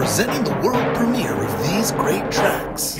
presenting the world premiere of these great tracks.